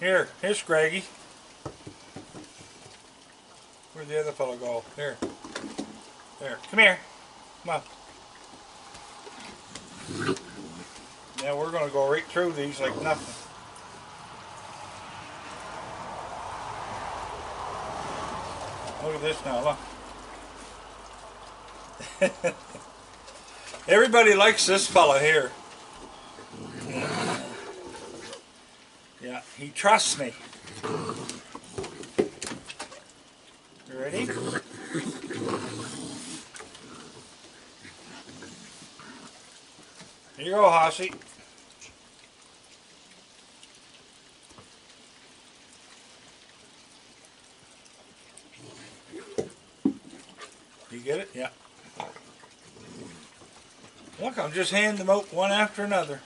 Here, here's Greggy. Where'd the other fellow go? Here. There. Come here. Come on. Now we're gonna go right through these like nothing. Look at this now, look. Everybody likes this fella here. He trusts me. You ready? Here you go, Hossie. You get it? Yeah. Look, I'm just handing them out one after another.